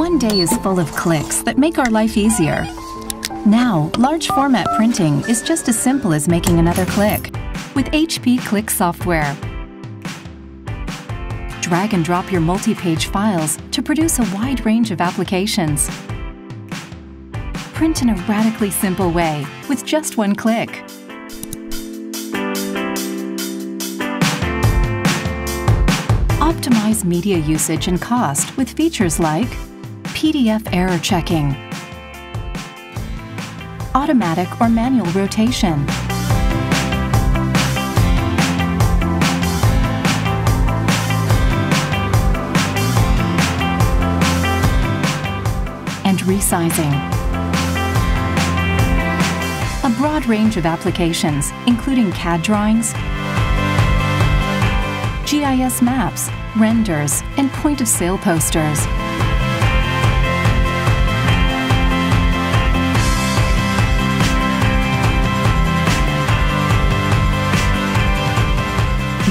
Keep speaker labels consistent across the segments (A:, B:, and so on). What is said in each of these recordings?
A: One day is full of clicks that make our life easier. Now, large format printing is just as simple as making another click with HP Click software. Drag and drop your multi-page files to produce a wide range of applications. Print in a radically simple way with just one click. Optimize media usage and cost with features like PDF error checking, automatic or manual rotation, and resizing. A broad range of applications, including CAD drawings, GIS maps, renders, and point-of-sale posters.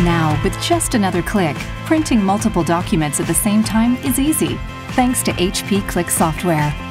A: Now, with just another click, printing multiple documents at the same time is easy, thanks to HP Click software.